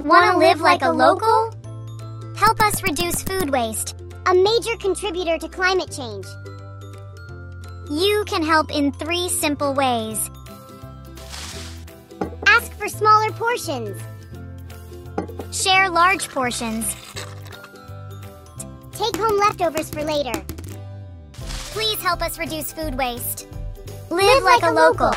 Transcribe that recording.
Want to live like a local? Help us reduce food waste. A major contributor to climate change. You can help in three simple ways. Ask for smaller portions. Share large portions. Take home leftovers for later. Please help us reduce food waste. Live like a local.